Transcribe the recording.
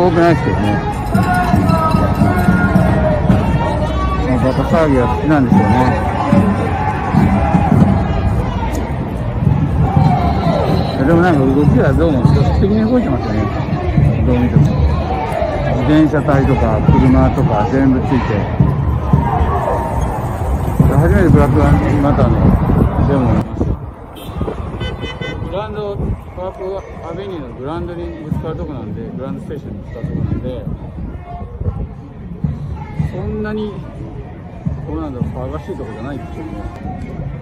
多くないですけどね。バカ騒ぎは好きなんですよね。でもなんか動きはどうも組織的に動いてますよね。どう見ても。自転車体とか車とか全部ついて。初めてブラックマターのデモを見ました。グランドパークアベニューのグランドにぶつかるとこなんで、グランドステーションにぶつかるとこなんで、そんなに、どうなんだろう、騒がしいとこじゃないですよね。